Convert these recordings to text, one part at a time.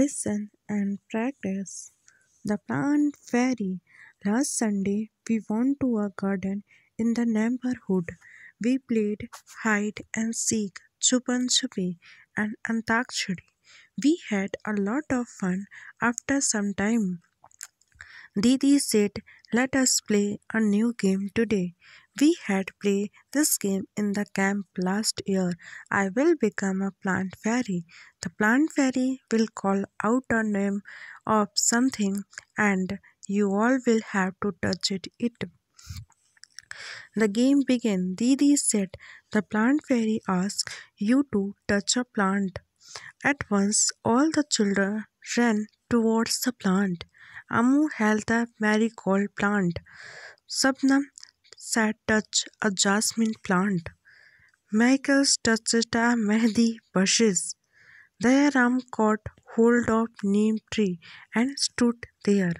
Listen and practice. The plant fairy. Last Sunday, we went to a garden in the neighborhood. We played hide and seek, chupan chupi, and antakshari. We had a lot of fun after some time. Didi said, Let us play a new game today. We had played this game in the camp last year. I will become a plant fairy. The plant fairy will call out a name of something and you all will have to touch it. it. The game began. Didi said, The plant fairy asks you to touch a plant. At once, all the children ran towards the plant. Amu held the marigold plant. Sabnam sat touch a jasmine plant. Michael touched a mehndi bushes. Dayaram caught hold of neem tree and stood there.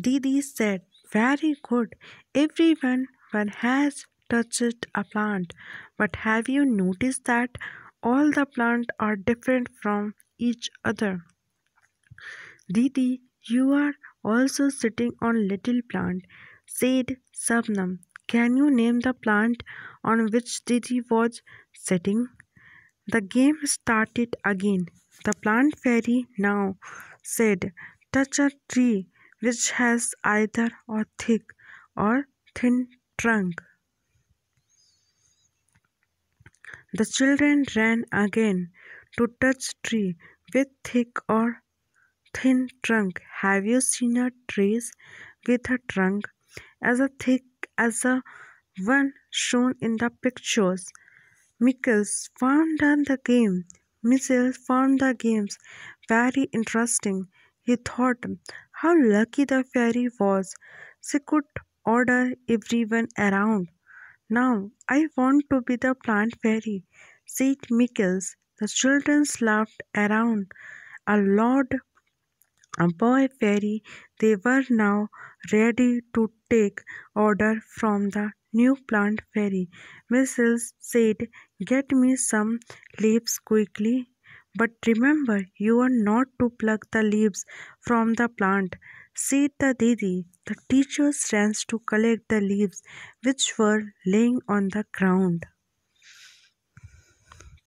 Didi said, Very good. Everyone one has touched a plant. But have you noticed that all the plants are different from each other. Didi, you are also sitting on little plant, said Sabnam. Can you name the plant on which Didi was sitting? The game started again. The plant fairy now said, Touch a tree which has either a thick or thin trunk. The children ran again to touch tree with thick or thin trunk. Have you seen a tree with a trunk as thick as the one shown in the pictures? Michaels found the game. Michael found the games very interesting. He thought how lucky the fairy was. She could order everyone around. Now I want to be the plant fairy, said Michaels. The children laughed around. A lord, a boy fairy, they were now ready to take order from the new plant fairy. Mrs. said, Get me some leaves quickly. But remember, you are not to pluck the leaves from the plant, the Didi. The teachers ran to collect the leaves which were laying on the ground.